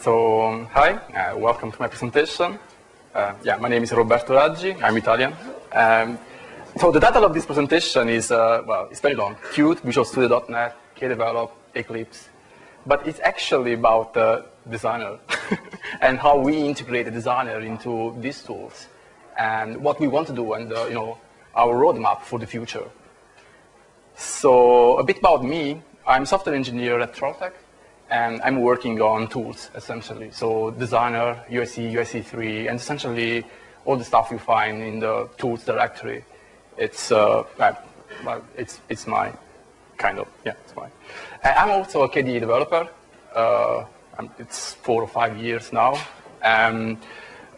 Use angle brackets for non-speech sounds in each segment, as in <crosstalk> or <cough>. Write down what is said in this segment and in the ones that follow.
So, hi, uh, welcome to my presentation. Uh, yeah, my name is Roberto Raggi, I'm Italian. Um, so the title of this presentation is, uh, well, it's very long, Qt, Visual Studio.NET, Kdevelop, Eclipse. But it's actually about the designer <laughs> and how we integrate the designer into these tools and what we want to do and, uh, you know, our roadmap for the future. So a bit about me, I'm a software engineer at Trolltech and I'm working on tools essentially. So designer, UIC, UIC3, and essentially all the stuff you find in the tools directory. It's uh, it's it's my kind of yeah, it's mine. I'm also a KDE developer. Uh, it's four or five years now. And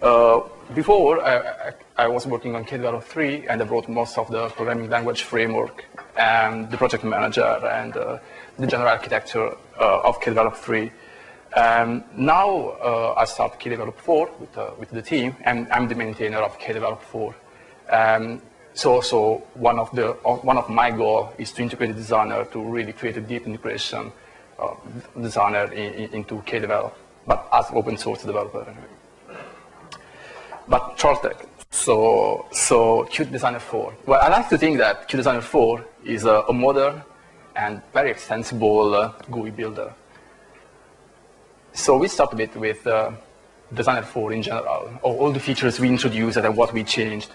uh, before I, I, I, was working on KDE 3 and I wrote most of the programming language framework and the project manager and uh, the general architecture uh, of KDevelop 3. Um, now uh, I start KDevelop 4 with, uh, with the team, and I'm the maintainer of KDevelop 4. Um, so, so one of the one of my goal is to integrate the designer to really create a deep integration designer in, in, into KDevelop, but as open source developer. But Trolltech. So, so Qt Designer 4. Well, I like to think that Qt Designer 4 is a, a modern and very extensible uh, GUI builder. So we start with, with uh, Designer 4 in general, or all the features we introduced and what we changed.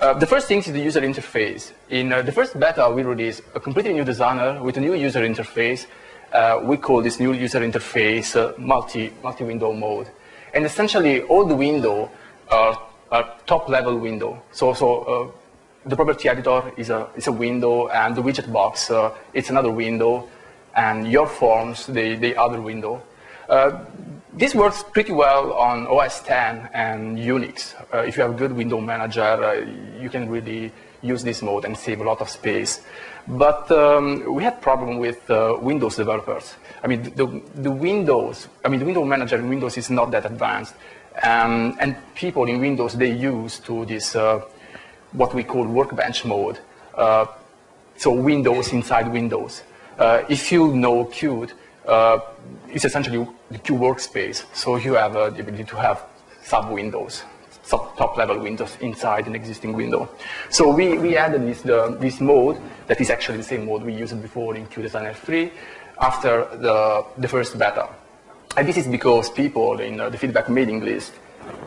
Uh, the first thing is the user interface. In uh, the first beta, we released a completely new designer with a new user interface. Uh, we call this new user interface uh, multi, multi-window mode. And essentially, all the window are, are top-level window. So, so the property editor is a, is a window, and the widget box, uh, it's another window, and your forms, the, the other window. Uh, this works pretty well on OS 10 and Unix. Uh, if you have a good window manager, uh, you can really use this mode and save a lot of space. But um, we had problem with uh, Windows developers. I mean, the, the Windows, I mean, the window manager in Windows is not that advanced. Um, and people in Windows, they use to this uh, what we call workbench mode. Uh, so windows inside windows. Uh, if you know Qt, uh, it's essentially the Qt workspace. So you have uh, the ability to have sub-windows, sub top-level windows inside an existing window. So we, we added this, the, this mode that is actually the same mode we used before in Qt Designer 3 after the, the first beta. And this is because people in uh, the feedback mailing list,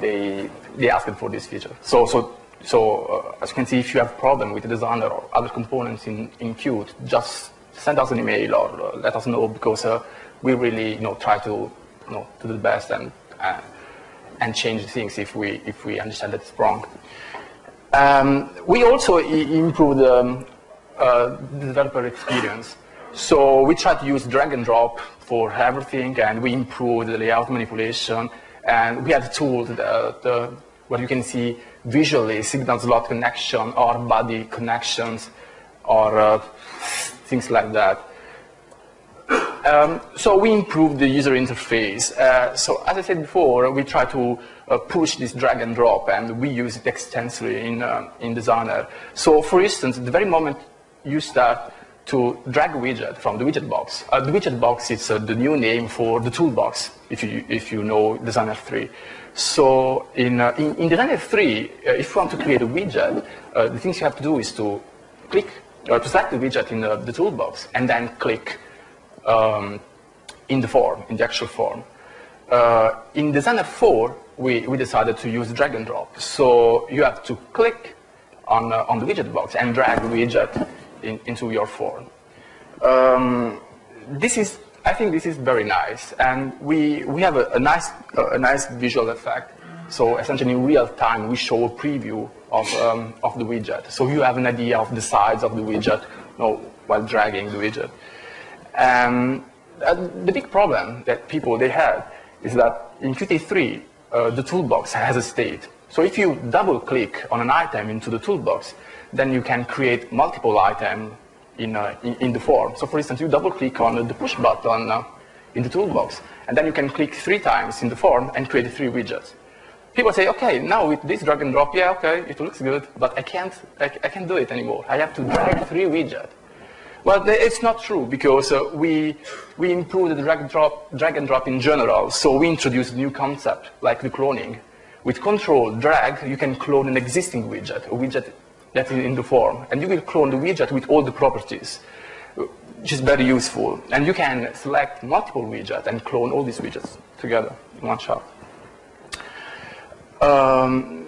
they, they asked for this feature. So, so so uh, as you can see, if you have a problem with the designer or other components in, in Qt, just send us an email or uh, let us know because uh, we really you know, try to, you know, to do the best and, and change things if we, if we understand that it's wrong. Um, we also improved um, uh, the developer experience. So we try to use drag and drop for everything, and we improved the layout manipulation, and we have tools that, uh, where you can see visually signal slot connection or buddy connections or uh, things like that. Um, so we improved the user interface. Uh, so as I said before, we try to uh, push this drag and drop, and we use it extensively in, uh, in Designer. So for instance, the very moment you start to drag a widget from the widget box, uh, the widget box is uh, the new name for the toolbox, if you, if you know Designer 3. So in, uh, in, in Designer 3, uh, if you want to create a widget, uh, the things you have to do is to click, or to select the widget in the, the toolbox, and then click um, in the form, in the actual form. Uh, in Designer 4, we, we decided to use drag and drop. So you have to click on, uh, on the widget box and drag the widget in, into your form. Um, this is I think this is very nice, and we, we have a, a nice, a, nice visual effect. So essentially in real time, we show a preview of, um, of the widget. So you have an idea of the size of the widget you know, while dragging the widget. Uh, the big problem that people, they have is that in Qt 3, uh, the toolbox has a state. So if you double click on an item into the toolbox, then you can create multiple items in, uh, in, in, the form. So for instance, you double click on the push button uh, in the toolbox, and then you can click three times in the form and create three widgets. People say, okay, now with this drag and drop, yeah, okay, it looks good, but I can't, I, I can't do it anymore. I have to drag three widgets. Well, it's not true because uh, we, we improved the drag and, drop, drag and drop in general. So we introduced a new concept like the cloning. With control drag, you can clone an existing widget, a widget that is in the form. And you will clone the widget with all the properties, which is very useful. And you can select multiple widgets and clone all these widgets together in one shot. Um,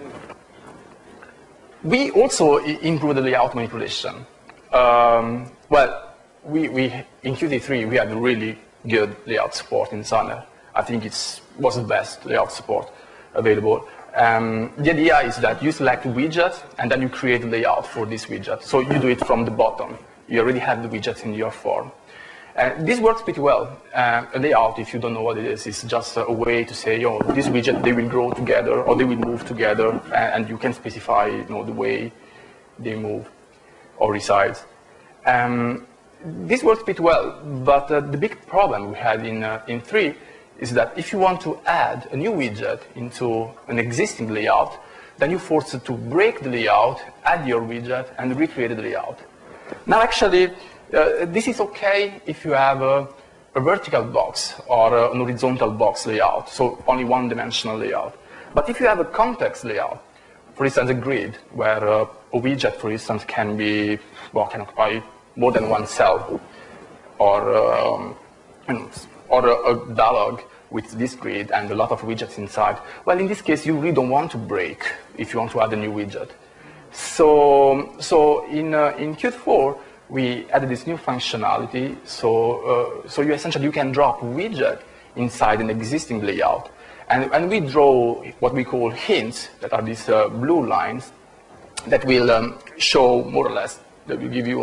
we also improved the layout manipulation. Um, well, we, we, in Qt3, we had really good layout support in Designer. I think it was the best layout support available. Um, the idea is that you select widget and then you create a layout for this widget. So you do it from the bottom. You already have the widget in your form. Uh, this works pretty well. Uh, a layout, if you don't know what it is, is just a way to say, oh, this widget, they will grow together or they will move together, and, and you can specify you know, the way they move or reside. Um, this works pretty well, but uh, the big problem we had in, uh, in 3 is that if you want to add a new widget into an existing layout, then you're forced to break the layout, add your widget, and recreate the layout. Now, actually, uh, this is okay if you have a, a vertical box or a, an horizontal box layout, so only one-dimensional layout. But if you have a complex layout, for instance, a grid, where uh, a widget, for instance, can be, well, can occupy more than one cell, or, um, or a, a dialog with this grid and a lot of widgets inside. Well, in this case, you really don't want to break if you want to add a new widget. So, so in, uh, in Qt 4, we added this new functionality. So, uh, so you essentially you can drop widget inside an existing layout. And, and we draw what we call hints, that are these uh, blue lines, that will um, show more or less, that will give you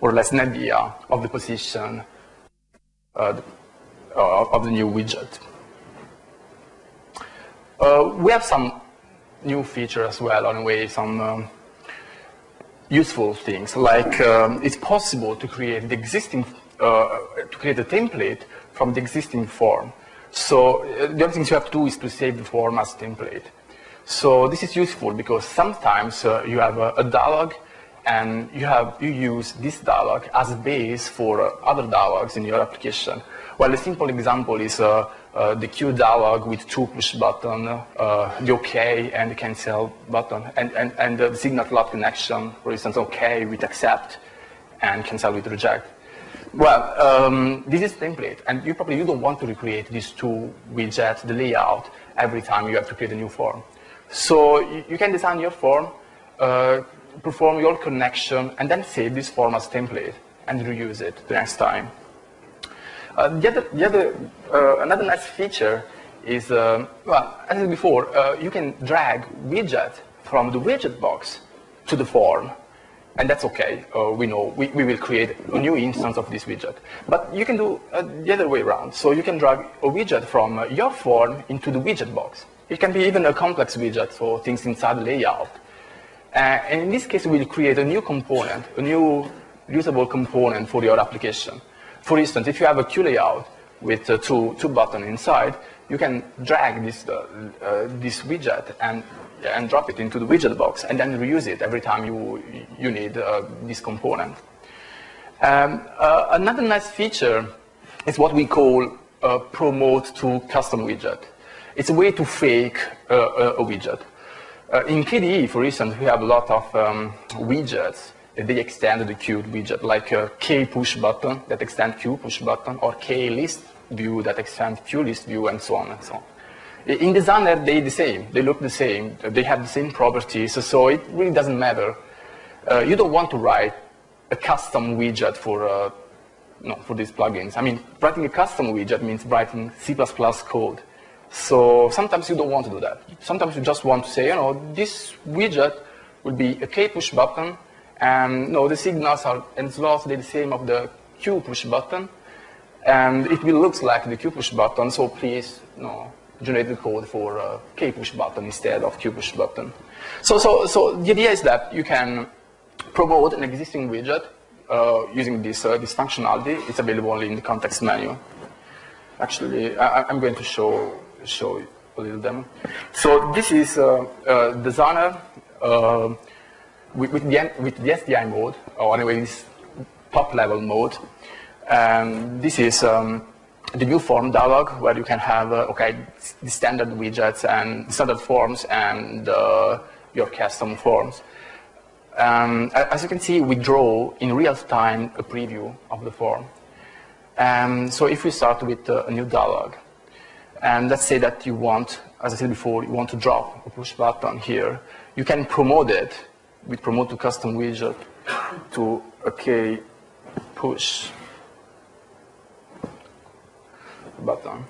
more or less an idea of the position uh, uh, of the new widget. Uh, we have some new features as well, on some um, useful things, like um, it's possible to create the existing, uh, to create a template from the existing form. So the only thing you have to do is to save the form as template. So this is useful because sometimes uh, you have a, a, dialog and you have you use this dialog as a base for other dialogs in your application. Well, a simple example is uh, uh, the Q dialog with two push button, uh, the OK and the cancel button, and, and, and the signal to connection, for instance, OK with accept and cancel with reject. Well, um, this is template, and you probably you don't want to recreate these two widgets, the layout, every time you have to create a new form. So you, you can design your form, uh, perform your connection, and then save this form as template and reuse it the next time. Uh, the other, the other uh, another nice feature is, um, well, as I said before, uh, you can drag widget from the widget box to the form. And that's okay. Uh, we know we, we will create a new instance of this widget. But you can do uh, the other way around. So you can drag a widget from uh, your form into the widget box. It can be even a complex widget, so things inside the layout. And in this case, we'll create a new component, a new usable component for your application. For instance, if you have a Q layout with uh, two, two buttons inside, you can drag this, uh, uh, this widget and, and drop it into the widget box and then reuse it every time you, you need uh, this component. Um, uh, another nice feature is what we call promote to custom widget. It's a way to fake a, a widget. in KDE, for instance, we have a lot of um, widgets they extend the Q widget, like a K push button that extend Q push button, or K list view that extend Q list view, and so on and so on. In Designer, they the same. They look the same. They have the same properties, so it really doesn't matter. Uh, you don't want to write a custom widget for uh, no, for these plugins. I mean, writing a custom widget means writing C++ code. So sometimes you don't want to do that. Sometimes you just want to say, you know, this widget will be a K push button and no, the signals are and are the same of the Q push button. And it will look like the Q push button, so please no, generate the code for uh, K push button instead of Q push button. So, so, so the idea is that you can promote an existing widget uh, using this, uh, this functionality. It's available only in the context menu. Actually, I, am going to show, show you a little demo. So this is uh, uh Designer. Uh, with, with, the, with the SDI mode, or anyway, this top-level mode. Um, this is um, the new form dialog where you can have, uh, okay, the standard widgets and standard forms and uh, your custom forms. Um, as you can see, we draw in real time a preview of the form. Um, so if we start with uh, a new dialog, and let's say that you want, as I said before, you want to drop a push button here, you can promote it with promote to custom widget to OK push button.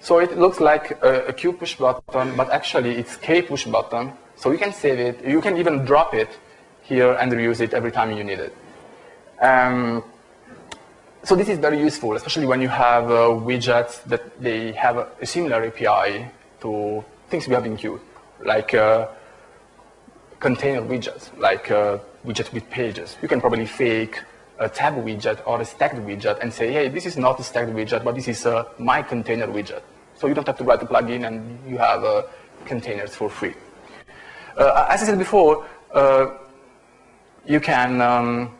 So it looks like a, a Q push button, but actually it's K push button. So you can save it. You can even drop it here and reuse it every time you need it. Um, so this is very useful, especially when you have uh, widgets that they have a, a, similar API to things we have in Qt, like uh, container widgets, like uh, widget with pages. You can probably fake a tab widget or a stacked widget and say, hey, this is not a stacked widget, but this is uh, my container widget. So you don't have to write a plugin and you have uh, containers for free. Uh, as I said before, uh, you can um,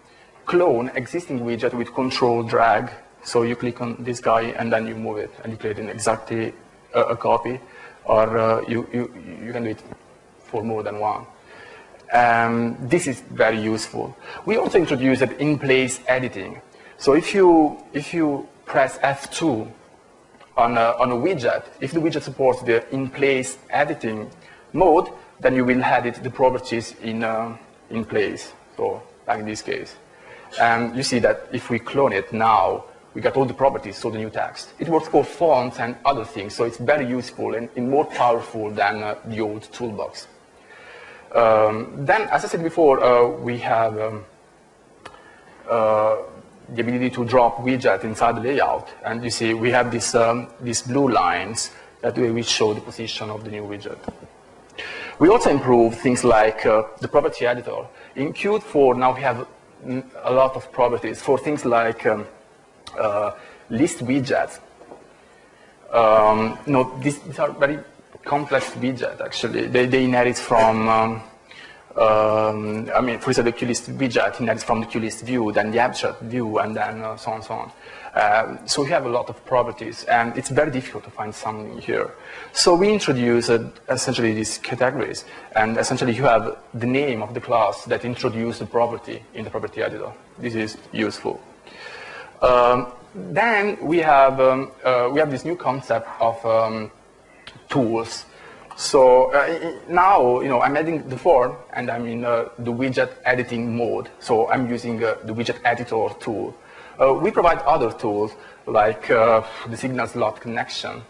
clone existing widget with control drag. So you click on this guy and then you move it and you create an exactly a copy. Or uh, you, you, you can do it for more than one. Um, this is very useful. We also introduced in-place editing. So if you, if you press F2 on a, on a widget, if the widget supports the in-place editing mode, then you will edit the properties in, uh, in place. So like in this case. And you see that if we clone it now, we get all the properties, so the new text. It works for fonts and other things, so it's very useful and, and more powerful than uh, the old toolbox. Um, then, as I said before, uh, we have um, uh, the ability to drop widget inside the layout. And you see, we have this, um, these blue lines that way we show the position of the new widget. We also improve things like uh, the property editor. In Qt 4, now we have a lot of properties for things like um, uh, list widgets. Um, no, these, these, are very complex widgets, actually. They, they inherit from, um, I mean, for example, the QList widget inherits from the QList view, then the abstract view, and then uh, so on and so on. Um, so we have a lot of properties, and it's very difficult to find something here. So we introduce uh, essentially these categories, and essentially you have the name of the class that introduce the property in the property editor. This is useful. Um, then we have um, uh, we have this new concept of um, tools. So uh, now, you know, I'm adding the form, and I'm in uh, the widget editing mode. So I'm using uh, the widget editor tool. Uh, we provide other tools like uh, the signal slot connection.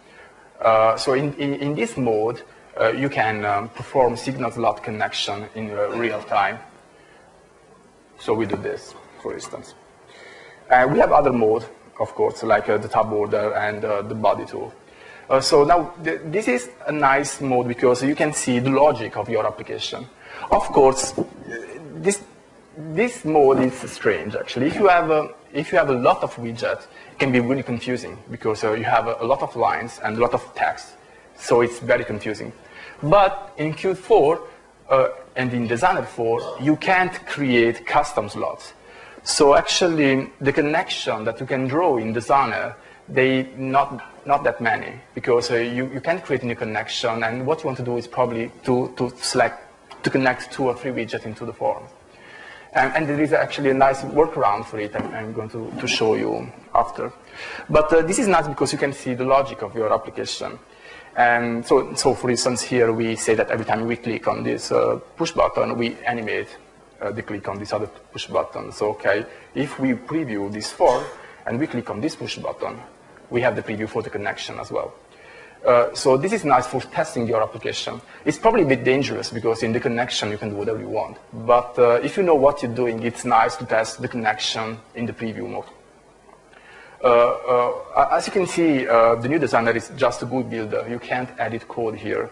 Uh, so in, in, in, this mode, you can um, perform signal slot connection in real time. So we do this, for instance. we have other modes, of course, like the tab order and the buddy tool. Uh, so now th this is a nice mode because you can see the logic of your application. Of course, this this mode is strange actually. If you have a, if you have a lot of widgets, it can be really confusing because uh, you have a, a, lot of lines and a lot of text. So it's very confusing. But in Qt 4 uh, and in Designer 4, you can't create custom slots. So actually, the connection that you can draw in Designer, they not not that many because uh, you, you can't create a new connection and what you want to do is probably to, to select to connect two or three widgets into the form. And, and, there is actually a nice workaround for it I'm, I'm going to, to, show you after. But uh, this is nice because you can see the logic of your application. And so, so for instance, here we say that every time we click on this uh, push button, we animate uh, the click on this other push button. So, okay, if we preview this form and we click on this push button, we have the preview for the connection as well. Uh, so this is nice for testing your application. It's probably a bit dangerous because in the connection you can do whatever you want. But uh, if you know what you're doing, it's nice to test the connection in the preview mode. Uh, uh as you can see, uh, the new designer is just a GUI builder. You can't edit code here.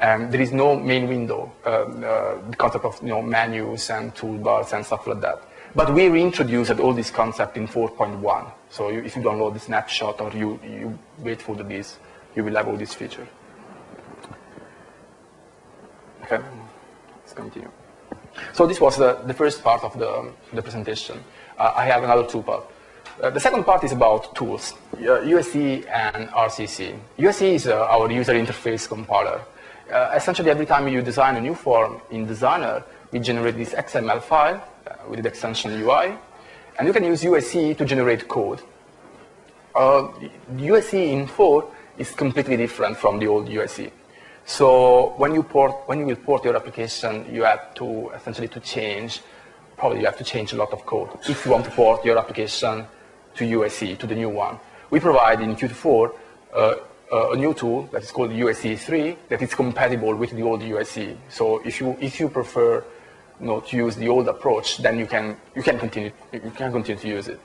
And there is no main window, the concept of you know, menus and toolbars and stuff like that. But we reintroduced all these concepts in 4.1. So you, if you download the snapshot or you, you wait for the release, you will have all these features. Okay, let's continue. So this was the, the first part of the, the presentation. uh, I have another tuple. Uh, the second part is about tools, UIC and RCC. UIC is uh, our user interface compiler. Uh, essentially, every time you design a new form in Designer, we generate this XML file uh, with the extension UI, and you can use UIC to generate code. Uh, in 4 is completely different from the old UIC. So when you port, when you will port your application, you have to essentially to change, probably you have to change a lot of code if you want to port your application to UIC, to the new one. We provide in Qt4 uh, a new tool that is called UIC3 that is compatible with the old USE. So if you, if you prefer you know, to use the old approach, then you can, you can, continue, you can continue to use it.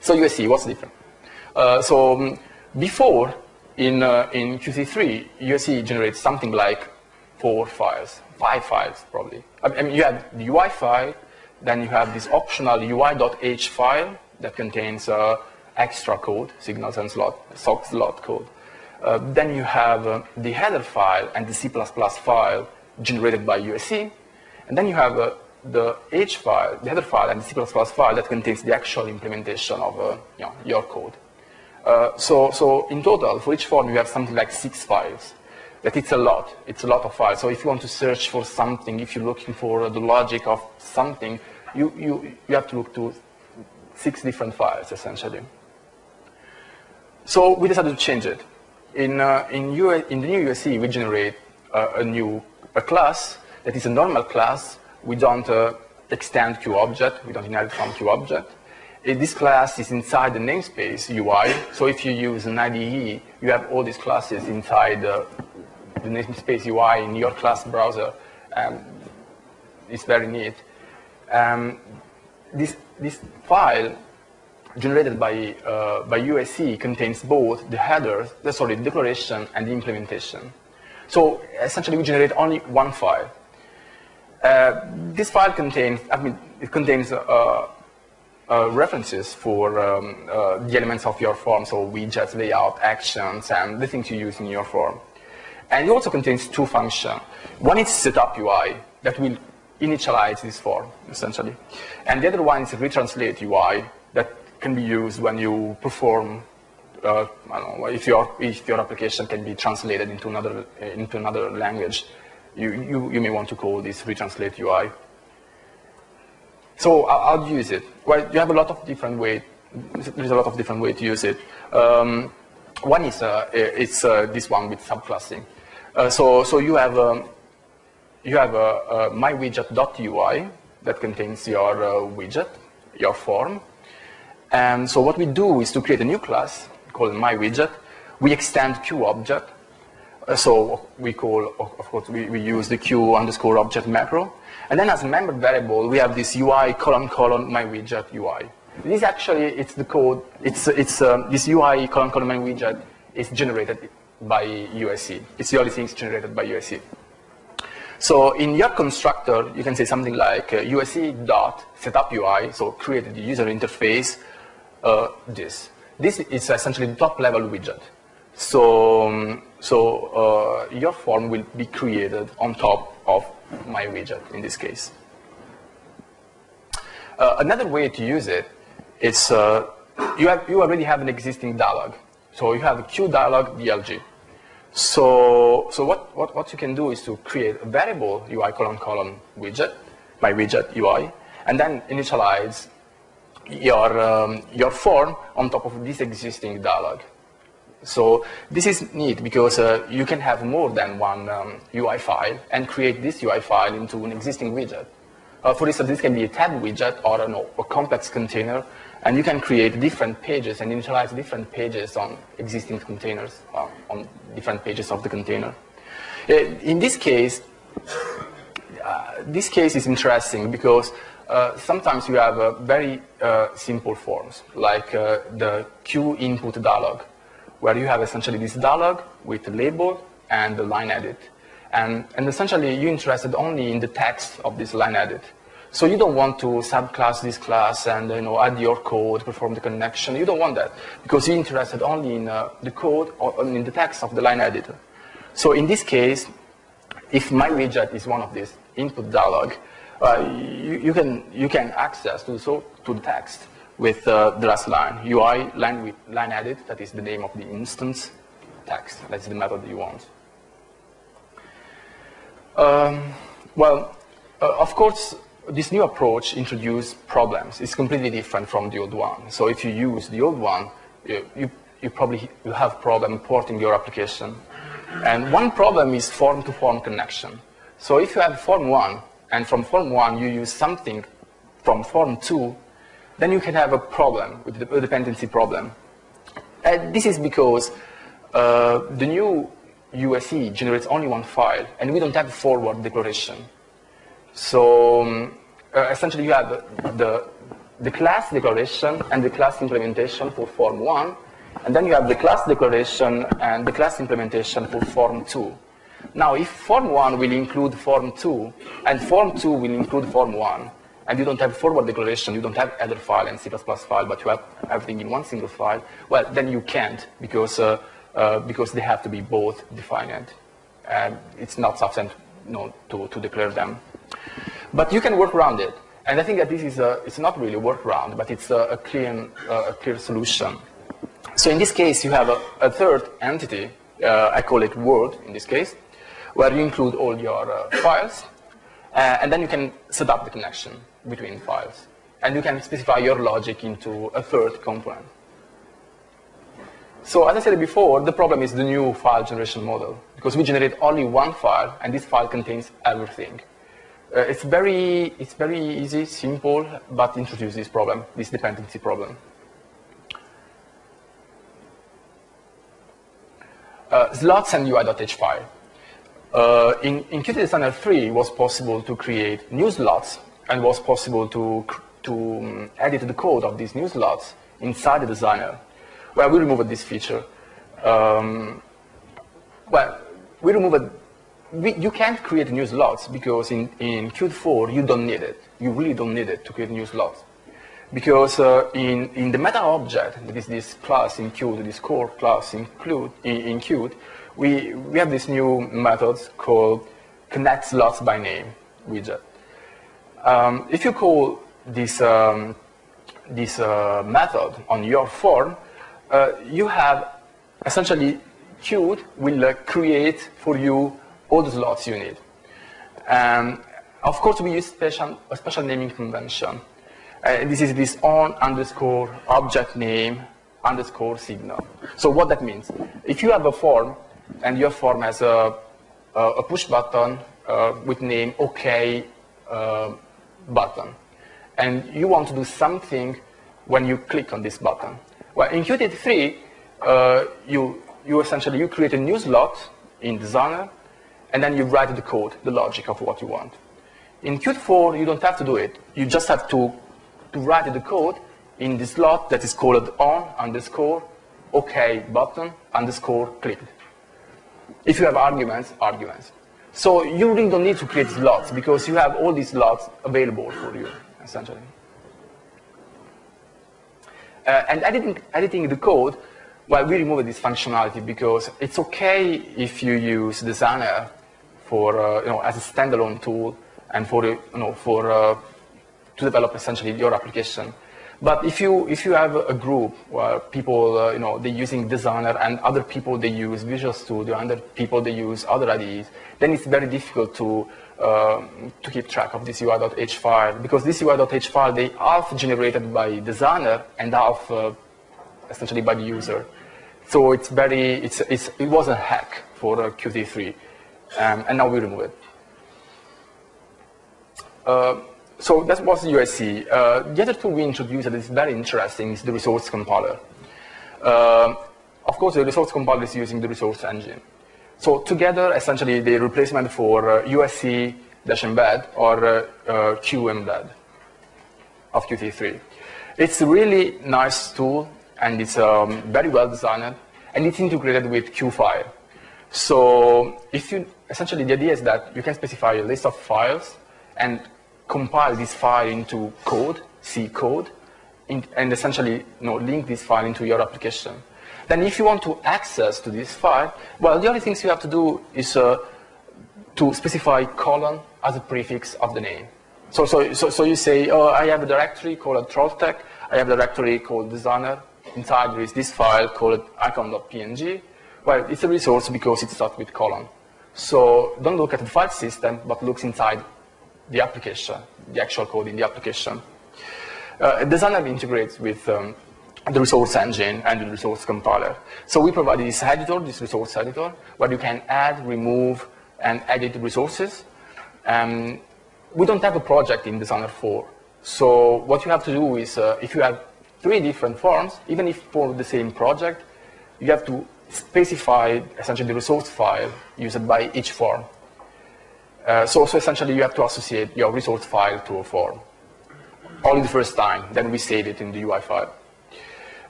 So UIC, what's different? Uh, so um, before, in, uh, in Qt3, UIC generates something like four files, five files probably. I mean, you have the UI file, then you have this optional UI.h file that contains uh, extra code, signals and slot, sock slot code. Uh, then you have uh, the header file and the C++ file generated by UIC. And then you have uh, the H file, the header file, and the C++ file that contains the actual implementation of uh, you know, your code. Uh, so, so in total, for each form, you have something like six files. That it's a lot. It's a lot of files. So if you want to search for something, if you're looking for the logic of something, you, you, you have to look to six different files, essentially. So we decided to change it. In, uh, in, in the new UIC, we generate uh, a new a class that is a normal class we don't uh, extend QObject, we don't inherit from QObject. This class is inside the namespace UI, so if you use an IDE, you have all these classes inside the, the namespace UI in your class browser. Um, it's very neat. Um, this, this file generated by, uh, by UIC contains both the header, the, sorry, the declaration and the implementation. So essentially we generate only one file. Uh, this file contains, I mean, it contains uh, uh, references for um, uh, the elements of your form, so widgets, layout, actions, and the things you use in your form. And it also contains two functions. One is setup UI that will initialize this form, essentially. And the other one is retranslate UI that can be used when you perform uh, I don't know, if your, if your application can be translated into another, into another language you, you, you may want to call this retranslate UI. So how, do you use it? Well, you have a lot of different ways. There's a lot of different ways to use it. Um, one is uh, it's uh, this one with subclassing. Uh, so so you have um, you have a, a mywidget.ui that contains your uh, widget, your form. And so what we do is to create a new class called mywidget. We extend QObject uh, so we call, of course, we, we use the q underscore object macro. And then as a member variable, we have this UI colon colon my widget UI. This actually, it's the code, it's, it's um, this UI colon colon my widget is generated by UIC. It's the only thing generated by UIC. So in your constructor, you can say something like uh, USE dot setup UI, so create the user interface, uh, this. This is essentially the top level widget. So, um, so uh, your form will be created on top of my widget in this case. Uh, another way to use it is uh, you, have, you already have an existing dialog. So you have a Q dialog DLG. So, so what, what, what you can do is to create a variable UI colon colon widget, my widget UI, and then initialize your, um, your form on top of this existing dialog. So this is neat because uh, you can have more than one um, UI file and create this UI file into an existing widget. Uh, for instance, this can be a tab widget or a complex container, and you can create different pages and initialize different pages on existing containers, uh, on different pages of the container. Uh, in this case, uh, this case is interesting because uh, sometimes you have uh, very uh, simple forms, like uh, the Q input dialog where you have essentially this dialog with the label and the line edit. And, and essentially, you're interested only in the text of this line edit. So you don't want to subclass this class and you know, add your code, perform the connection. You don't want that because you're interested only in uh, the code or in the text of the line editor. So in this case, if my widget is one of these input dialog, Uh, you, you, can, you can access to, so, to the text with uh, the last line, UI line, with line edit, that is the name of the instance text. That's the method you want. Um, well, uh, of course, this new approach introduced problems. It's completely different from the old one. So if you use the old one, you, you, you probably you have problem porting your application. And one problem is form-to-form -form connection. So if you have form 1, and from form 1 you use something from form 2, then you can have a problem with the dependency problem. And this is because uh, the new UIC generates only one file, and we don't have forward declaration. So um, uh, essentially you have the, the class declaration and the class implementation for form 1, and then you have the class declaration and the class implementation for form 2. Now, if form 1 will include form 2, and form 2 will include form 1, and you don't have forward declaration, you don't have header file and C++ file, but you have everything in one single file, well, then you can't because, uh, uh, because they have to be both defined. And it's not sufficient you know, to, to declare them. But you can work around it. And I think that this is a, it's not really a workaround, but it's a, a clear, uh, a clear solution. So in this case, you have a, a third entity, uh, I call it word in this case, where you include all your uh, files, uh, and then you can set up the connection between files. And you can specify your logic into a third component. So as I said before, the problem is the new file generation model, because we generate only one file, and this file contains everything. Uh, it's, very, it's very easy, simple, but introduces this problem, this dependency problem. Uh, slots and UI.h file. Uh, in, in Qt Designer 3, it was possible to create new slots and was possible to, to um, edit the code of these new slots inside the designer. Well, we removed this feature. Um, well, we removed we, you can't create new slots because in, in Qt 4 you don't need it. You really don't need it to create new slots. Because uh, in, in the meta object, that is this class in Qt, this core class in, Qt, in, in Qt, we, we have this new method called connect slots by name widget. Um, if you call this, um, this uh, method on your form, uh, you have essentially Qt will uh, create for you all the slots you need. Um, of course, we use special, a special naming convention. Uh, this is this on underscore object name underscore signal. So what that means, if you have a form and your form has a, a push button uh, with name OK uh, button. And you want to do something when you click on this button. Well, in Qt 3, uh, you, you essentially you create a new slot in Designer, and then you write the code, the logic of what you want. In Qt 4, you don't have to do it. You just have to, to write the code in the slot that is called on underscore OK button underscore clicked. If you have arguments, arguments. So you really don't need to create slots because you have all these slots available for you, essentially. Uh, and editing, editing the code, well, we removed this functionality because it's okay if you use Designer for, uh, you know, as a standalone tool and for, you know, for, uh, to develop essentially your application. But if you, if you have a group where people, uh, you know, they're using Designer and other people they use Visual Studio and other people they use other IDEs, then it's very difficult to, uh, to keep track of this UI.h file because this UI.h file, they half generated by Designer and half uh, essentially by the user. So it's very, it's, it's, it was a hack for uh, Qt3 um, and now we remove it. So that was UIC. Uh, the other tool we introduced that is very interesting is the resource compiler. Uh, of course, the resource compiler is using the resource engine. So together, essentially, the replacement for uh, UIC-embed or uh, uh, of Qt3. It's a really nice tool, and it's um, very well designed, and it's integrated with Qfile. So if you, essentially, the idea is that you can specify a list of files, and compile this file into code, C code, in, and essentially you know, link this file into your application. Then if you want to access to this file, well, the only things you have to do is uh, to specify colon as a prefix of the name. So, so, so, so you say, oh, I have a directory called Trolltech, I have a directory called designer, inside there is this file called icon.png. Well, it's a resource because it starts with colon. So don't look at the file system, but looks inside the application, the actual code in the application. Uh, designer integrates with um, the resource engine and the resource compiler. So we provide this editor, this resource editor, where you can add, remove, and edit resources. Um, we don't have a project in Designer 4. So what you have to do is, uh, if you have three different forms, even if for the same project, you have to specify essentially the resource file used by each form. Uh, so, so essentially you have to associate your resource file to a form. Only the first time, then we save it in the UI file.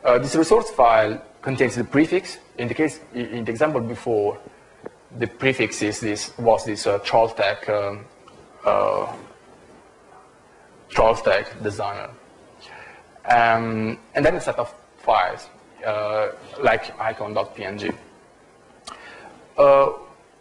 Uh, this resource file contains the prefix. In the case, in the example before, the prefix is this, was this uh, Trolltech, um, uh, Trolltech designer. Um, and then a set of files, uh, like icon.png. Uh,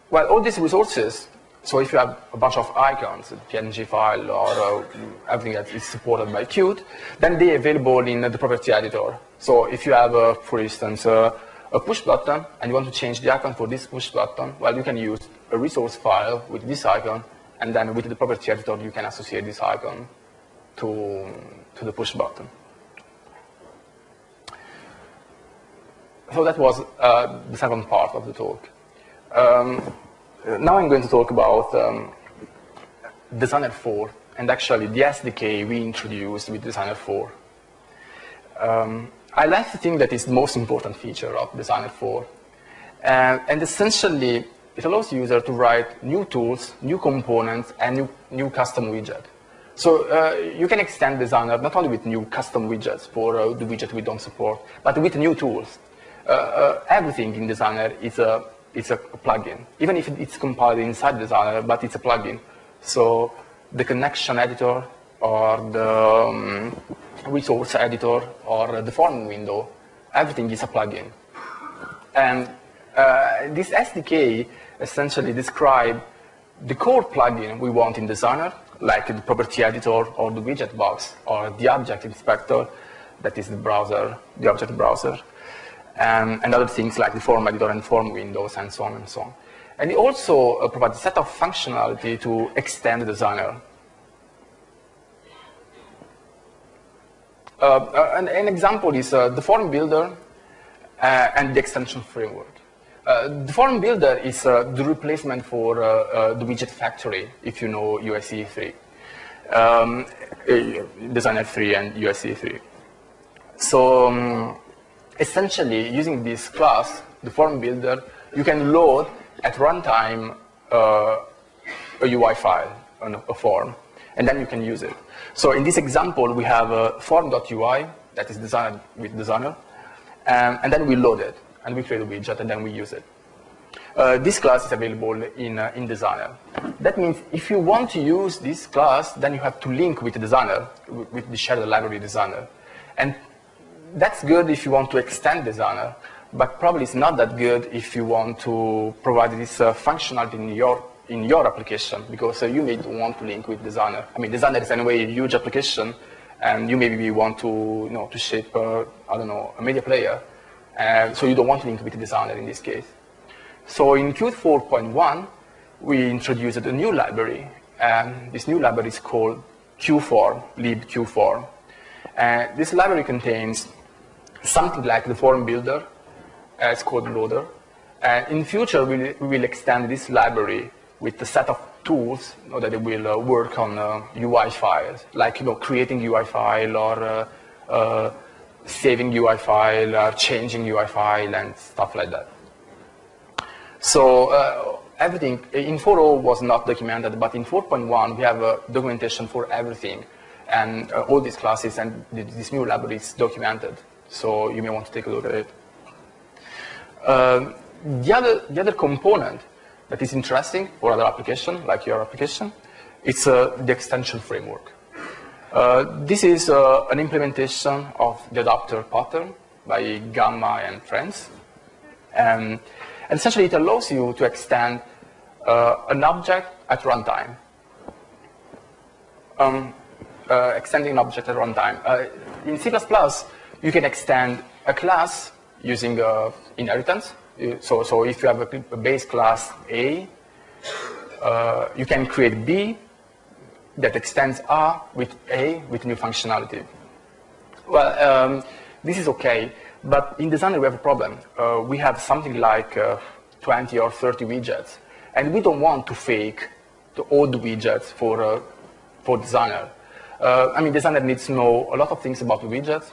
well, all these resources, so if you have a bunch of icons, a PNG file, or uh, everything that is supported by Qt, then they're available in the property editor. So if you have, uh, for instance, uh, a push button, and you want to change the icon for this push button, well, you can use a resource file with this icon, and then with the property editor, you can associate this icon to, to the push button. So that was uh, the second part of the talk. Um, now I'm going to talk about um, Designer 4 and actually the SDK we introduced with Designer 4. Um, I like to think that it's the most important feature of Designer 4. Uh, and essentially, it allows the user to write new tools, new components, and new, new custom widget. So uh, you can extend Designer not only with new custom widgets for uh, the widget we don't support, but with new tools. Uh, uh, everything in Designer is a, is a plugin, even if it's compiled inside Designer, but it's a plugin. So the connection editor or the um, resource editor or the form window, everything is a plugin. And uh, this SDK essentially describe the core plugin we want in Designer, like the property editor or the widget box or the object inspector, that is the browser, the object browser and, and other things like the form editor and form windows and so on and so on. And it also uh, provides a set of functionality to extend the designer. Uh, uh an, an, example is uh, the form builder uh, and the extension framework. Uh, the form builder is the replacement for the widget factory, if you know UIC 3. Um, Designer 3 and UIC 3. So um, essentially, using this class, the form builder, you can load at runtime uh, a UI file, a form, and then you can use it. So in this example, we have a form.ui that is designed with Designer, um, and then we load it, and we create a widget, and then we use it. Uh, this class is available in, uh, in Designer. That means if you want to use this class, then you have to link with the Designer, with the shared library Designer. And that's good if you want to extend Designer, but probably it's not that good if you want to provide this uh, functionality in your in your application because uh, you may want to link with Designer. I mean, Designer is anyway a huge application, and you maybe want to you know to shape uh, I don't know a media player, and so you don't want to link with Designer in this case. So in Qt 4.1, we introduced a new library, and this new library is called Qform, libqform. And this library contains something like the form builder as code loader. And in future, we will extend this library with a set of tools you know, that will uh, work on uh, UI files, like you know, creating UI file or uh, uh saving UI file or changing UI file and stuff like that. So uh, everything in 4.0 was not documented, but in 4.1 we have a documentation for everything, and uh, all these classes and this new library is documented. So you may want to take a look at it. Uh, the, other, the other component that is interesting for other application, like your application, it's uh, the extension framework. Uh, this is uh, an implementation of the adapter pattern by Gamma and friends. Um, and essentially, it allows you to extend uh, an object at runtime. um, uh, extending an object at runtime. Uh, in C++, you can extend a class using uh, inheritance. So, so if you have a, a base class A, uh, you can create B that extends R with A with new functionality. Well, um, this is okay, but in Designer we have a problem. Uh, we have something like uh, 20 or 30 widgets, and we don't want to fake the old widgets for, uh, for Designer. Uh, I mean, Designer needs to know a lot of things about the widgets,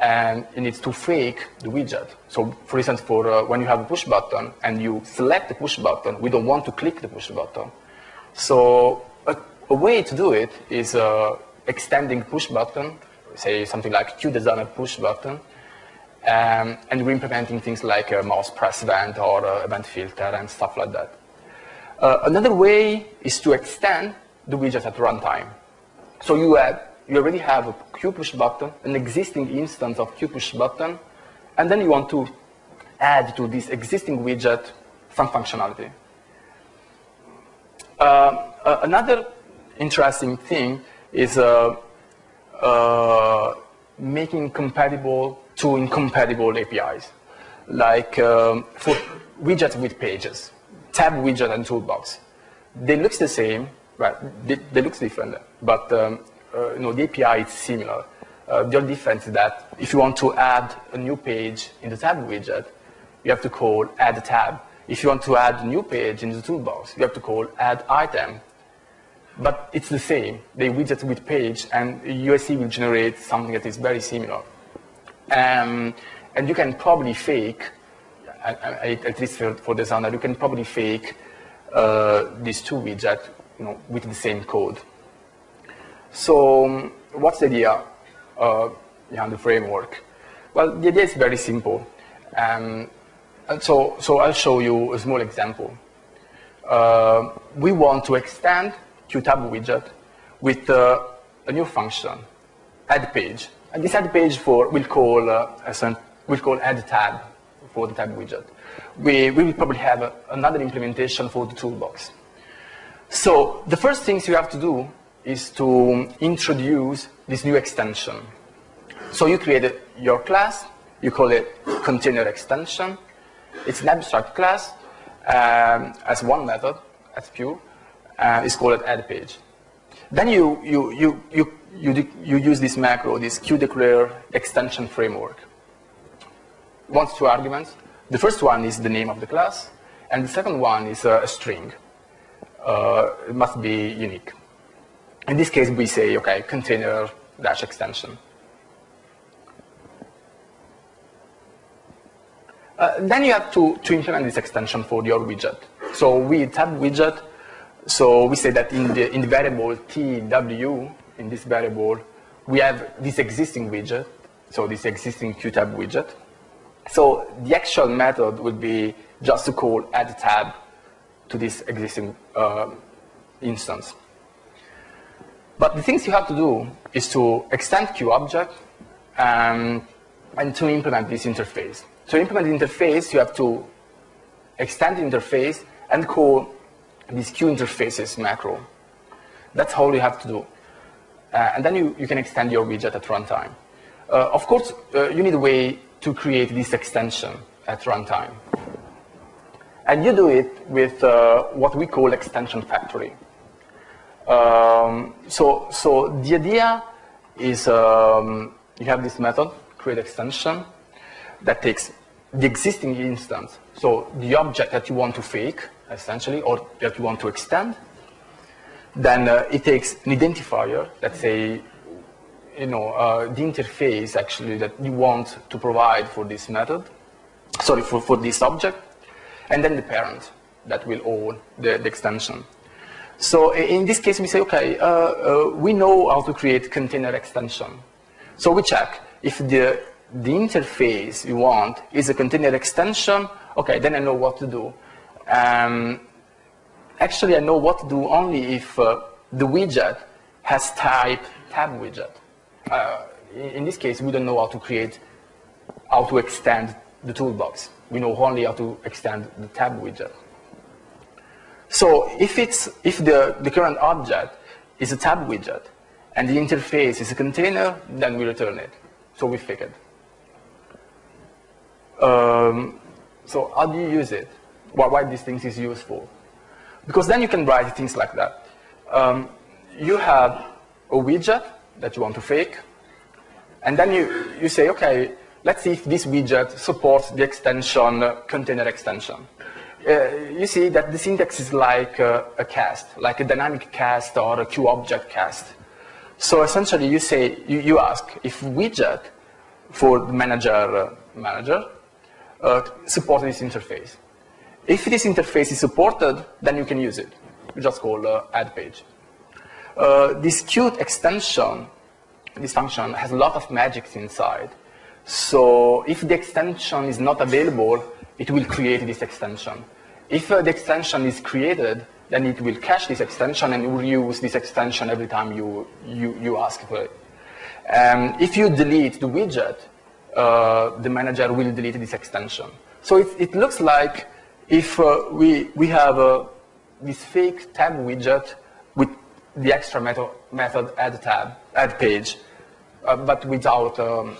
and it needs to fake the widget. So, for instance, for uh, when you have a push button and you select the push button, we don't want to click the push button. So, a, a way to do it is uh, extending push button, say something like QDesigner push button, um, and re-implementing things like a mouse press event or event filter and stuff like that. Uh, another way is to extend the widget at runtime. So you have you already have a QPush button, an existing instance of QPush button, and then you want to add to this existing widget some functionality. Uh, uh, another interesting thing is uh, uh making compatible two incompatible APIs, like um, for widgets with pages, tab widget and toolbox. They look the same, but they, they look different, but um, uh, you know, the API is similar. Uh, the only difference is that if you want to add a new page in the tab widget, you have to call add tab. If you want to add a new page in the toolbox, you have to call add item. But it's the same. They widget with page, and UIC will generate something that is very similar. Um, and you can probably fake, at, least for, for designer, you can probably fake uh, these two widgets you know, with the same code. So um, what's the idea uh, behind the framework? Well, the idea is very simple. Um, so, so I'll show you a small example. Uh, we want to extend QTab widget with uh, a new function, add page. And this add page for we'll call uh, we'll call add tab for the tab widget. We, we will probably have a, another implementation for the toolbox. So the first things you have to do is to introduce this new extension. So you created your class, you call it container extension. It's an abstract class um, as one method, as pure. Uh, it's called add page. Then you, you, you, you, you, you use this macro, this qdeclare extension framework. Wants two arguments. The first one is the name of the class, and the second one is a, a string. Uh, it must be unique. In this case, we say, okay, container dash extension. Uh, then you have to, to implement this extension for your widget. So we tab widget, so we say that in the, in the variable tw, in this variable, we have this existing widget, so this existing qtab widget. So the actual method would be just to call add tab to this existing uh, instance. But the things you have to do is to extend QObject um, and to implement this interface. To implement the interface, you have to extend the interface and call this QInterfaces macro. That's all you have to do. Uh, and then you, you can extend your widget at runtime. Uh, of course, uh, you need a way to create this extension at runtime. And you do it with uh, what we call extension factory. Um, so, so the idea is um, you have this method, create extension, that takes the existing instance, so the object that you want to fake, essentially, or that you want to extend. Then uh, it takes an identifier, let's say, you know, uh, the interface actually that you want to provide for this method, sorry, for, for this object, and then the parent that will own the, the extension. So in this case, we say, okay, uh, uh, we know how to create container extension. So we check if the, the interface you want is a container extension, okay, then I know what to do. Um, actually, I know what to do only if uh, the widget has type tab widget. Uh, in this case, we don't know how to create, how to extend the toolbox. We know only how to extend the tab widget. So if, it's, if the, the current object is a tab widget, and the interface is a container, then we return it. So we fake it. Um, so how do you use it? Why, why these things is useful? Because then you can write things like that. Um, you have a widget that you want to fake, and then you, you say, okay, let's see if this widget supports the extension, container extension. Uh, you see that the syntax is like uh, a cast, like a dynamic cast or a QObject cast. So essentially you say, you, you ask if widget for the manager, uh, manager uh, support this interface. If this interface is supported, then you can use it. You just call uh, add page. Uh, this Qt extension, this function has a lot of magics inside. So if the extension is not available, it will create this extension. If uh, the extension is created, then it will cache this extension and reuse this extension every time you, you, you ask for it. Um, if you delete the widget, uh, the manager will delete this extension. So it, it looks like if uh, we, we have uh, this fake tab widget with the extra method, method add tab, add page, uh, but without, um,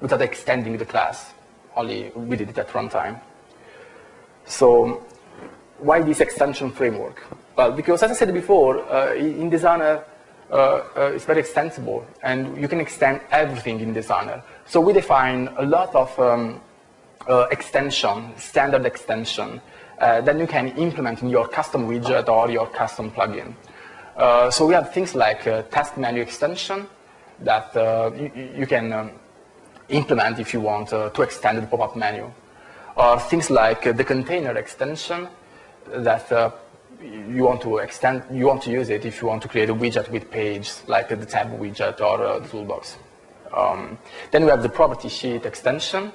without extending the class. Only we did it at runtime. So why this extension framework? Well, because as I said before, uh, in Designer, uh, uh, it's very extensible, and you can extend everything in Designer. So we define a lot of um, uh, extension, standard extension, uh, that you can implement in your custom widget or your custom plugin. Uh, so we have things like task menu extension that you, you, can um, implement if you want to extend the pop-up menu. Or things like the container extension that you want to extend, you want to use it if you want to create a widget with page, like the tab widget or the toolbox. Um, then we have the property sheet extension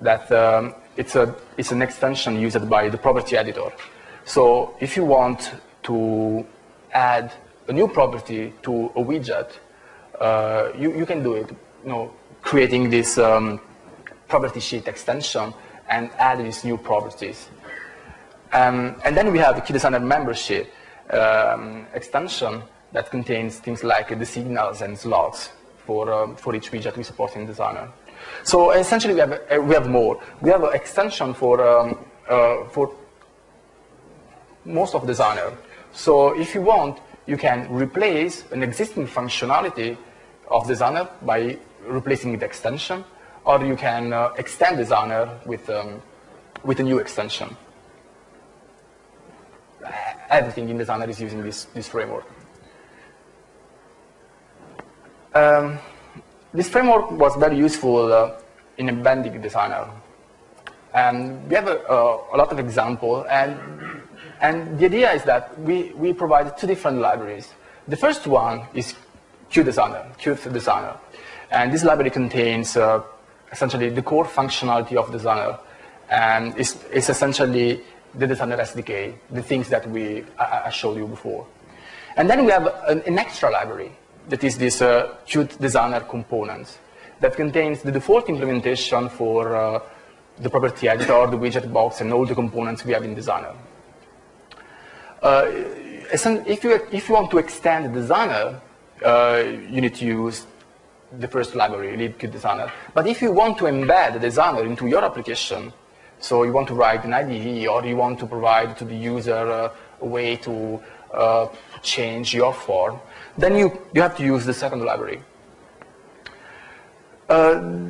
that um, it's, a, it's an extension used by the property editor. So if you want to add a new property to a widget, uh, you, you can do it, you know, creating this um, property sheet extension and add these new properties. Um, and then we have the designer member sheet um, extension that contains things like the signals and slots for, um, for each widget we support in Designer. So essentially, we have, uh, we have more. We have an extension for, um, uh, for most of Designer. So if you want, you can replace an existing functionality of Designer by replacing the extension, or you can uh, extend Designer with, um, with a new extension. Everything in Designer is using this, this framework. Um, this framework was very useful uh, in embedding designer. And we have a, a, lot of examples, and, and the idea is that we, we provide two different libraries. The first one is QDesigner, Qt Designer. And this library contains uh, essentially the core functionality of Designer, and it's, it's essentially the Designer SDK, the things that we I, I showed you before. And then we have an, an extra library that is this uh, Qt Designer component that contains the default implementation for uh, the property editor, the widget box, and all the components we have in Designer. Uh, if, you, if you want to extend Designer, uh, you need to use the first library, libqt designer. But if you want to embed the designer into your application, so you want to write an IDE or you want to provide to the user uh, a way to uh, change your form, then you, you have to use the second library. Uh,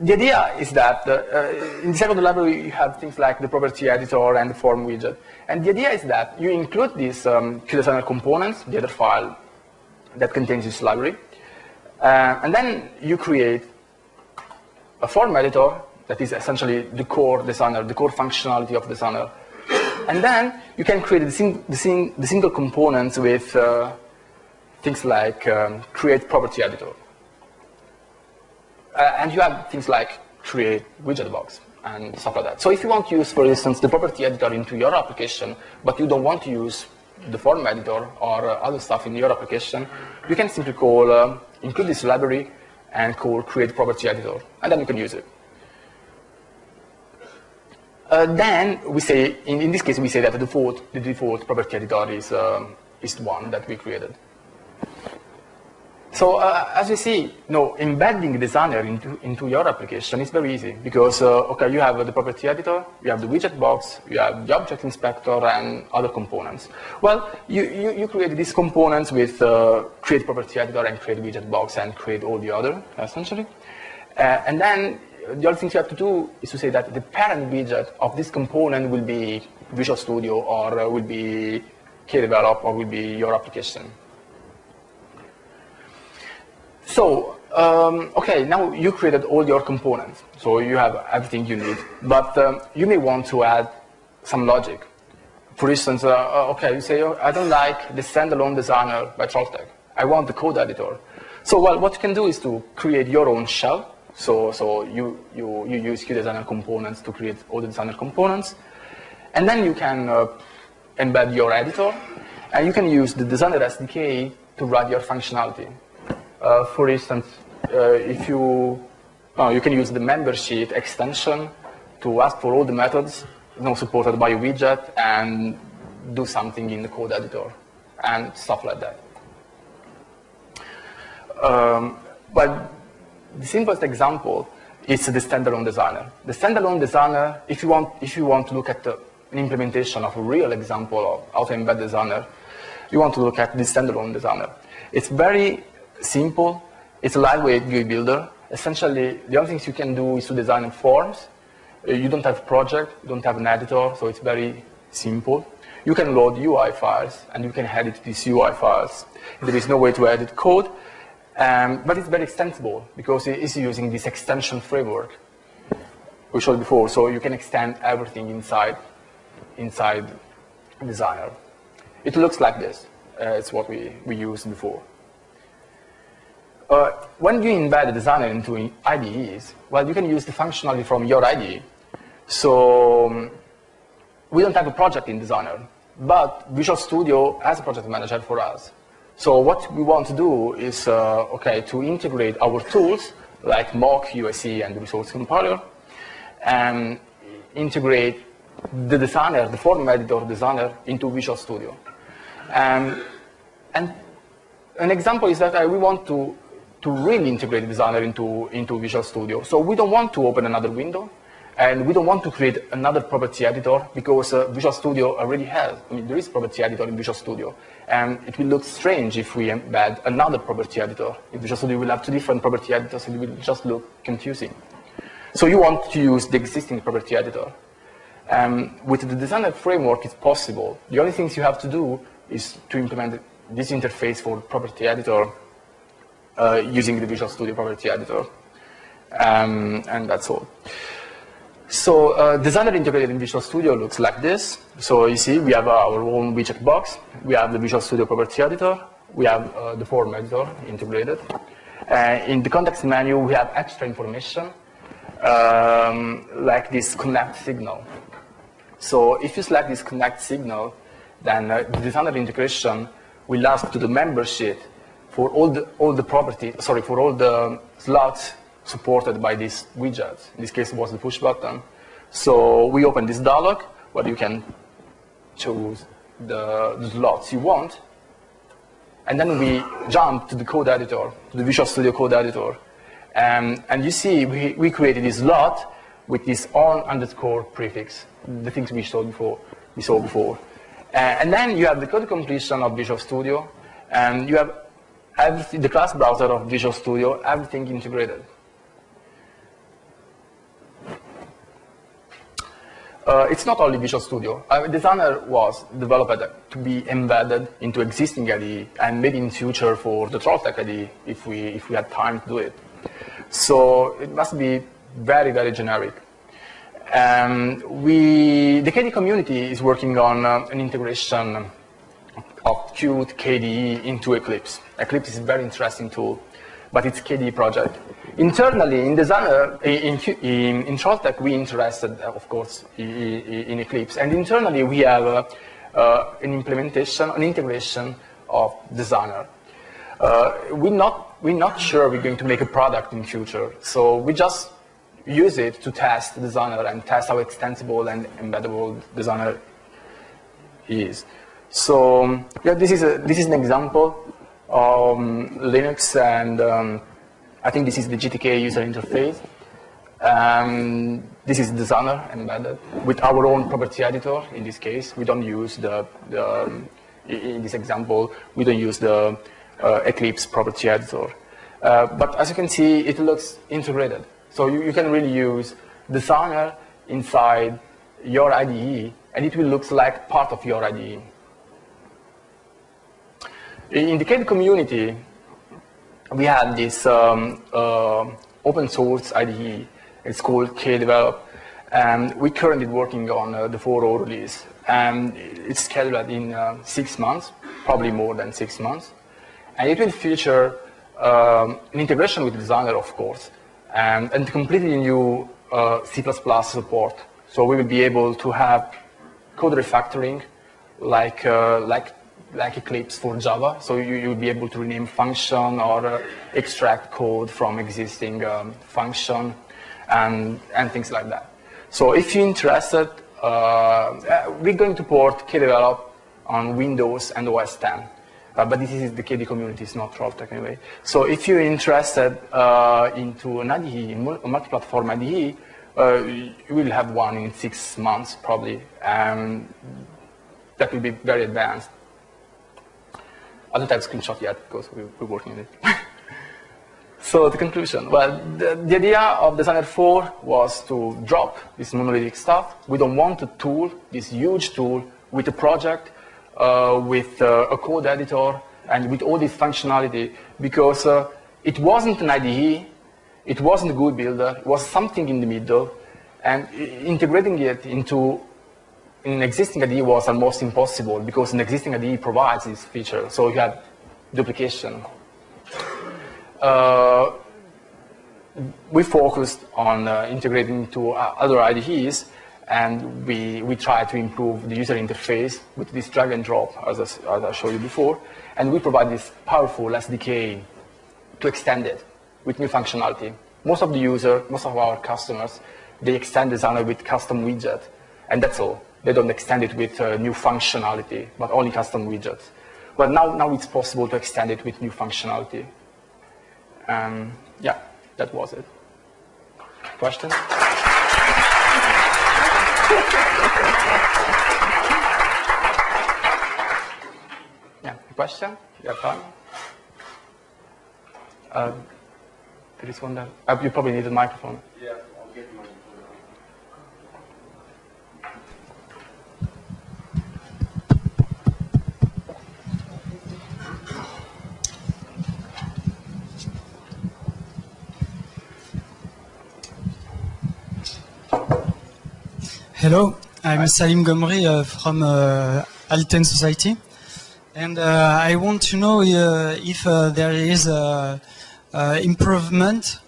the idea is that uh, in the second library you have things like the property editor and the form widget. And the idea is that you include these um, QDesigner components, the other file that contains this library, uh, and then you create a form editor that is essentially the core designer, the core functionality of the designer. And then you can create the, sing the, sing the single components with uh, things like um, create property editor. Uh, and you have things like create widget box and stuff like that. So if you want to use, for instance, the property editor into your application, but you don't want to use the form editor or uh, other stuff in your application, you can simply call, uh, include this library and call create property editor, and then you can use it. Uh, then we say, in, in, this case, we say that the default, the default property editor is, um, is one that we created. So uh, as you see, no, embedding designer into, into your application is very easy because, uh, okay, you have the property editor, you have the widget box, you have the object inspector and other components. Well, you, you, you create these components with uh, create property editor and create widget box and create all the other, essentially. Uh, and then the other thing you have to do is to say that the parent widget of this component will be Visual Studio or uh, will be Kdevelop or will be your application. So, um, okay, now you created all your components. So you have everything you need. But um, you may want to add some logic. For instance, uh, uh okay, you say, oh, I don't like the standalone designer by Trolltech. I want the code editor. So well, what you can do is to create your own shell. So, so you, you, you use QDesigner components to create all the designer components. And then you can uh, embed your editor. And you can use the designer SDK to write your functionality. Uh, for instance, uh, if you, uh, you can use the member sheet extension to ask for all the methods you know, supported by a widget and do something in the code editor and stuff like that. Um, but the simplest example is the standalone designer. The standalone designer, if you want, if you want to look at the, an implementation of a real example of how to embed designer, you want to look at the standalone designer. It's very simple. It's a lightweight GUI builder. Essentially, the only things you can do is to design forms. Uh, you don't have a project, you don't have an editor, so it's very simple. You can load UI files, and you can edit these UI files. There is no way to edit code, um, but it's very extensible because it is using this extension framework we showed before. So you can extend everything inside, inside Designer. It looks like this. Uh, it's what we, we used before. Uh, when you embed a designer into IDEs, well, you can use the functionality from your IDE. So um, we don't have a project in Designer, but Visual Studio has a project manager for us. So what we want to do is, uh, okay, to integrate our tools like moc, UIC, and resource compiler, and integrate the designer, the form editor designer into Visual Studio. Um, and an example is that uh, we want to to really integrate Designer into, into Visual Studio. So we don't want to open another window, and we don't want to create another property editor because uh, Visual Studio already has, I mean, there is property editor in Visual Studio. And it will look strange if we embed another property editor. In Visual Studio, we'll have two different property editors, it will just look confusing. So you want to use the existing property editor. Um, with the designer framework, it's possible. The only things you have to do is to implement this interface for property editor uh, using the Visual Studio Property Editor. Um, and that's all. So uh, Designer integrated in Visual Studio looks like this. So you see, we have our own widget box. We have the Visual Studio Property Editor. We have uh, the form editor integrated. Uh, in the context menu, we have extra information, um, like this connect signal. So if you select this connect signal, then uh, the Designer integration will ask to the member sheet for all the, all the property, sorry, for all the slots supported by this widget. In this case, it was the push button. So we open this dialog where you can choose the, the slots you want. And then we jump to the code editor, to the Visual Studio code editor. Um, and you see, we, we created this slot with this on underscore prefix, the things we saw before. We saw before. Uh, and then you have the code completion of Visual Studio, and you have the class browser of Visual Studio, everything integrated. Uh, it's not only Visual Studio. Uh, Designer was developed to be embedded into existing IDE and maybe in future for the Trolltech IDE if we, if we had time to do it. So it must be very, very generic. Um, we, the KDE community is working on uh, an integration of Qt KDE into Eclipse. Eclipse is a very interesting tool, but it's KDE project. Internally, in Designer, in, in, in Trolltech, we interested, of course, in, Eclipse. And internally, we have uh, uh, an implementation, an integration of Designer. Uh, we're, not, we're not sure we're going to make a product in future, so we just use it to test Designer and test how extensible and embeddable Designer is. So yeah, this is, a, this is an example um, Linux, and um, I think this is the GTK user interface. Um, this is Designer embedded with our own property editor. In this case, we don't use the, the um, in this example, we don't use the uh, Eclipse property editor. Uh, but as you can see, it looks integrated. So you, you can really use Designer inside your IDE, and it will look like part of your IDE. In the KDE community, we have this um, uh, open source IDE. It's called KDevelop. And we're currently working on uh, the 4.0 release. And it's scheduled in uh, six months, probably more than six months. And it will feature um, an integration with Designer, of course, and, and completely new uh, C++ support. So we will be able to have code refactoring like, uh, like, like Eclipse for Java. So you, will be able to rename function or uh, extract code from existing um, function and, and things like that. So if you're interested, uh, uh we're going to port KDevelop on Windows and OS 10. Uh, but this is the KDE community, it's not Trolltech anyway. So if you're interested uh, into an IDE, a multi-platform IDE, uh, you will have one in six months probably. and that will be very advanced. I don't have a screenshot yet because we're working on it. <laughs> so the conclusion, well, the, the, idea of Designer 4 was to drop this monolithic stuff. We don't want a tool, this huge tool, with a project uh, with uh, a code editor and with all this functionality because uh, it wasn't an IDE, it wasn't a GUI builder, it was something in the middle, and integrating it into an existing IDE was almost impossible because an existing IDE provides this feature, so you had duplication. Uh, we focused on uh, integrating to uh, other IDEs, and we, we try to improve the user interface with this drag and drop, as I, as I showed you before. And we provide this powerful SDK to extend it with new functionality. Most of the user, most of our customers, they extend Designer with custom widget, and that's all. They don't extend it with uh, new functionality, but only custom widgets. But now, now it's possible to extend it with new functionality. Um, yeah, that was it. Questions? <laughs> yeah, question? You have time? Uh, there is one uh, you probably need a microphone. Yeah, Hello, I'm Salim Gomri uh, from uh, Alten Society. And uh, I want to know uh, if uh, there is uh, improvement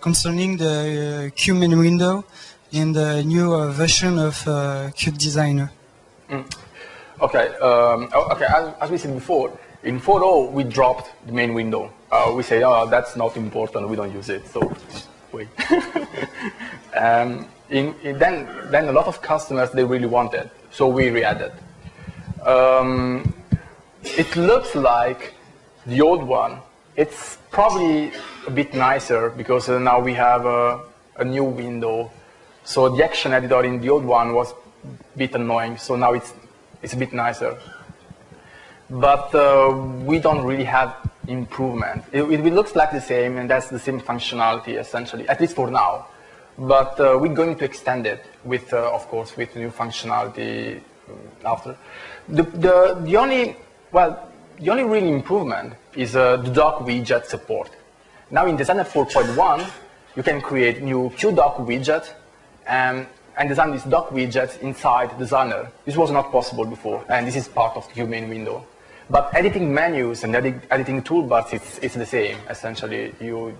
concerning the Q main window in the new version of Qt Designer. Mm. Okay, um, oh, okay. As, as, we said before, in 4.0 we dropped the main window. we say, oh, that's not important. We don't use it. So wait. <laughs> um, in, in then, then a lot of customers, they really wanted, so we re-added. Um, it looks like the old one. It's probably a bit nicer because uh, now we have a, a, new window. So the action editor in the old one was a bit annoying, so now it's, it's a bit nicer. But uh, we don't really have improvement. It, it, looks like the same, and that's the same functionality essentially, at least for now. But uh, we're going to extend it with, uh, of course, with new functionality uh, after. The, the, the only, well, the only real improvement is uh, the dock widget support. Now in Designer 4.1, you can create new QDock widget and, and design this dock widget inside Designer. This was not possible before, and this is part of the main window. But editing menus and edit, editing toolbars, it's, it's the same, essentially. You,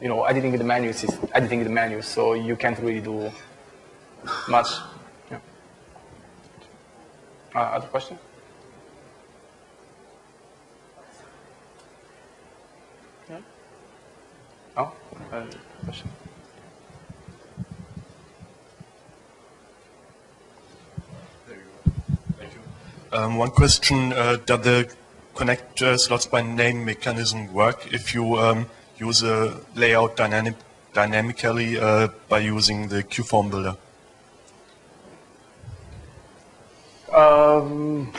you know, editing the menus is editing the menus, so you can't really do much. Yeah. Uh, other question? Yeah. Oh, uh, question. Um, one question: uh, Does the connect uh, slots by name mechanism work if you um, use a layout dynamic, dynamically uh, by using the QForm builder? Um,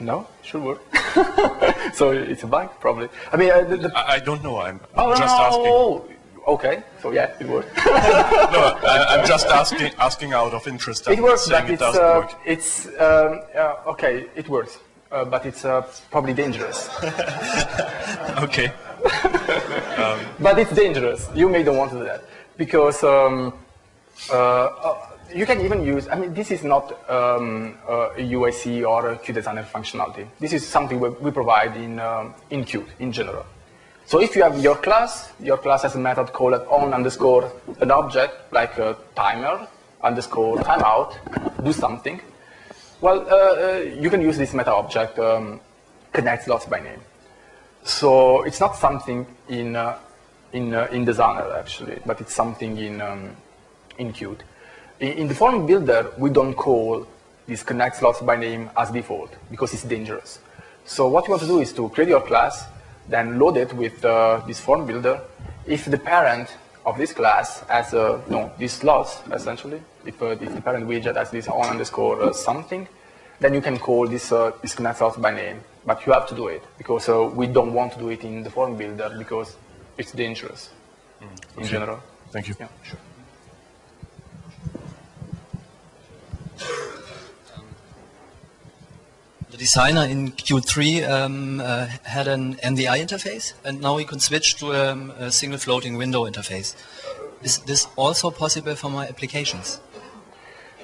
no, should work. <laughs> so it's a bug, probably. I mean, uh, the, the, I, I, don't know. I'm oh, just no, asking. Okay, so yeah, it works. <laughs> no, I, am just asking, asking out of interest. It works, but it it's, uh, it's um, uh, okay. It works, uh, but it's uh, probably dangerous. <laughs> okay. Um, but it's dangerous. You may don't want to do that because um, uh, you can even use. I mean, this is not um, a UIC or a QDesigner functionality. This is something we, we provide in um, in Qt in general. So if you have your class, your class has a method called on underscore an object, like a timer underscore timeout, do something. Well, uh, uh, you can use this meta object, um, connect slots by name. So it's not something in, uh, in, uh, in Designer, actually, but it's something in, um, in Qt. In, in the form builder, we don't call this connect slots by name as default, because it's dangerous. So what you want to do is to create your class, then load it with uh, this form builder. If the parent of this class has uh, know, these slots, essentially, if, uh, if the parent widget has this on underscore uh, something, then you can call this, uh, this connect slots by name. But you have to do it, because uh, we don't want to do it in the form builder, because it's dangerous mm, in okay. general. Thank you. Yeah, sure. The designer in Q3 um, uh, had an MDI interface, and now we can switch to um, a single floating window interface. Is this also possible for my applications?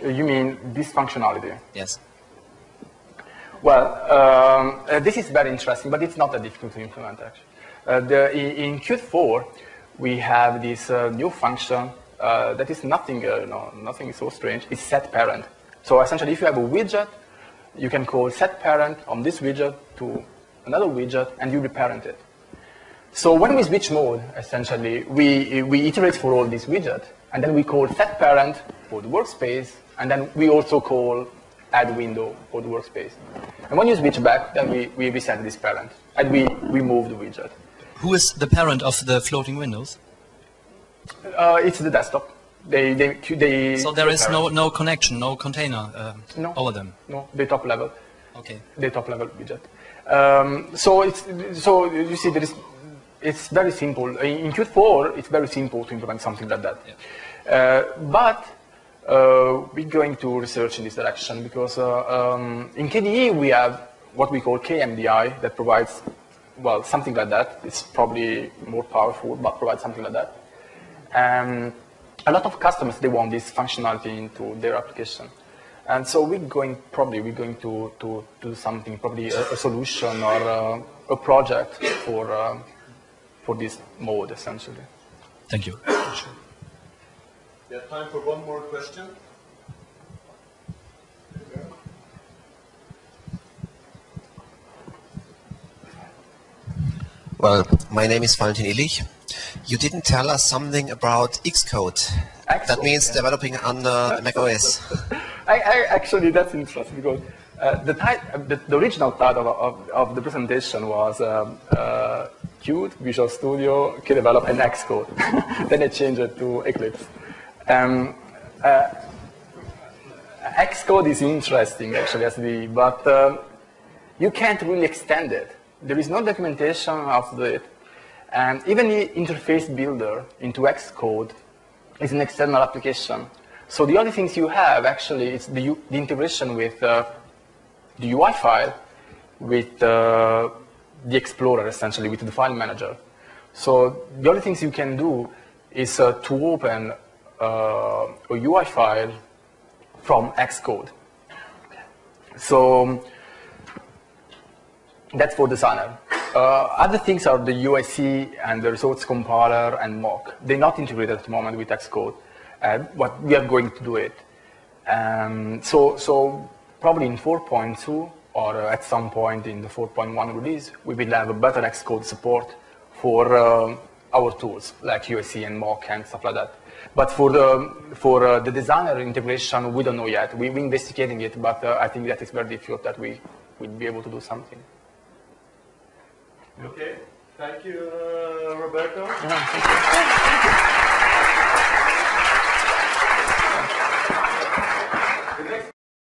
Uh, you mean this functionality? Yes. Well, um, uh, this is very interesting, but it's not that difficult to implement, actually. Uh, the, in, in, Qt 4, we have this uh, new function uh, that is nothing, no, nothing so strange. It's set parent. So essentially, if you have a widget you can call set parent on this widget to another widget, and you reparent it. So when we switch mode, essentially, we, we iterate for all these widgets, and then we call set parent for the workspace, and then we also call add window for the workspace. And when you switch back, then we, we reset this parent, and we remove the widget. Who is the parent of the floating windows? Uh, it's the desktop. They, they, they so there is no, no connection, no container uh, no, over them? No, the top level. Okay. The top level widget. Um, so it's, so you see there is, it's very simple. In Qt 4, it's very simple to implement something like that. Yeah. Uh, but we're going to research in this direction because uh, um, in KDE we have what we call KMDI that provides, well, something like that. It's probably more powerful, but provides something like that. Um, a lot of customers, they want this functionality into their application. And so we're going, probably we're going to, to, do something, probably a, a solution or a, a project for, uh, for this mode, essentially. Thank you. We have time for one more question. Well, my name is Valentin Illich. You didn't tell us something about Xcode. Xcode that means developing under Mac OS. <laughs> I, I, actually, that's interesting because uh, the, the, the, original title of, of, the presentation was um, uh, Qt, Visual Studio, Kdevelop, and Xcode. <laughs> then I changed it to Eclipse. Um, uh, Xcode is interesting, actually, as the, but um, you can't really extend it. There is no documentation of it. And even the interface builder into Xcode is an external application. So the only things you have actually is the, the integration with uh, the UI file, with uh, the Explorer essentially, with the file manager. So the only things you can do is uh, to open uh, a UI file from Xcode. So that's for designer. Uh, other things are the UIC and the resource compiler and moc. They're not integrated at the moment with Xcode, uh, but we are going to do it. Um, so, so probably in 4.2 or uh, at some point in the 4.1 release, we will have a better Xcode support for uh, our tools like UIC and moc and stuff like that. But for the for uh, the designer integration, we don't know yet. We, are investigating it, but uh, I think that it's very difficult that we would be able to do something. Okay. Thank you, uh, Roberto. Yeah, thank you.